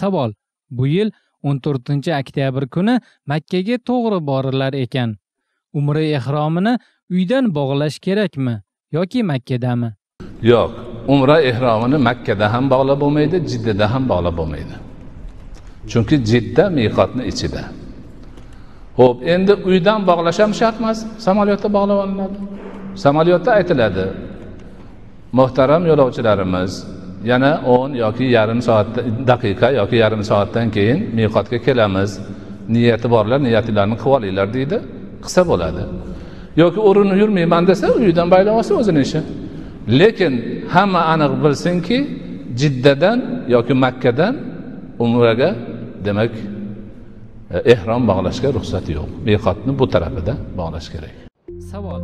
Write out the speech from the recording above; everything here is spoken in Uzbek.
savol. Bu yil 14 oktyabr kuni makkaga to'g'ri borilar ekan. Umra ehromini uydan bog'lash kerakmi yoki makkadami? Yo'q. Umra ehromini makkada ham bog'lab bo'lmaydi jiddada ham bog'lab bo'lmaydi. Chunki jidda miqotni ichida. Ho'p endi uydan bog'lash ham shart emas samolyotda bog'lab olinadi. Samolyotda aytiladi. Muhtaram yo'lovchilarimiz yana o'n yoki yarim soat daqiqa yoki yarim soatdan keyin miqotga kelamiz. Niyati borlar niyatinglarni qilib olinglar deydi. Qilsa bo'ladi. Yoki o'rinib yurmayman desa uyidan baylab olsa o'zini ishi. Lekin hamma aniq bilsinki jiddadan yoki makkadan umraga demak e, ehrom bog'lashga ruxsat yo'q. Miqotni bu tarafida bog'lash kerak. Savol.